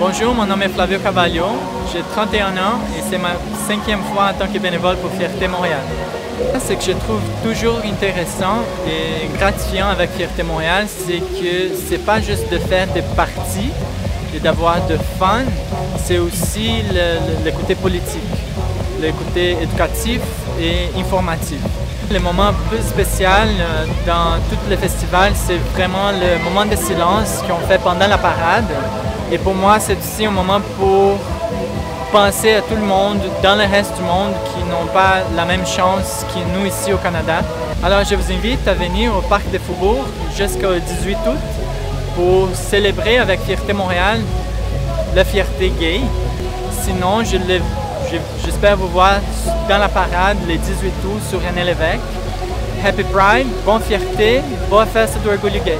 Bonjour, mon nom est Flavio Cavallo, j'ai 31 ans et c'est ma cinquième fois en tant que bénévole pour Fierté Montréal. Ce que je trouve toujours intéressant et gratifiant avec Fierté Montréal, c'est que c'est pas juste de faire des parties et d'avoir de fun, c'est aussi le, le côté politique, le côté éducatif et informatif. Le moment plus spécial euh, dans tout le festival, c'est vraiment le moment de silence qu'on fait pendant la parade. Et pour moi, c'est aussi un moment pour penser à tout le monde dans le reste du monde qui n'ont pas la même chance que nous ici au Canada. Alors je vous invite à venir au Parc des Faubourgs jusqu'au 18 août pour célébrer avec Fierté Montréal la fierté gay. Sinon, j'espère vous voir dans la parade le 18 août sur René Lévesque. Happy Pride, bonne fierté, bonne fête d'orgueil gay.